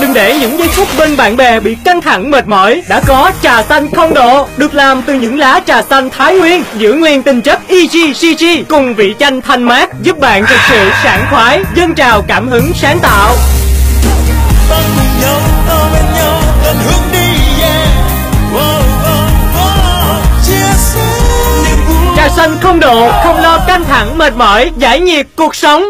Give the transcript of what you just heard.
Đừng để những giây phút bên bạn bè bị căng thẳng mệt mỏi Đã có trà xanh không độ Được làm từ những lá trà xanh Thái Nguyên Giữ nguyên tinh chất EGCG Cùng vị chanh thanh mát Giúp bạn thực sự sảng khoái dân trào cảm hứng sáng tạo ta cùng nhau ta bên nhau gần hướng đi yeah wow, wow, wow. chia sẻ niềm vui Trà xanh không độ Không lo căng thẳng mệt mỏi Giải nhiệt cuộc sống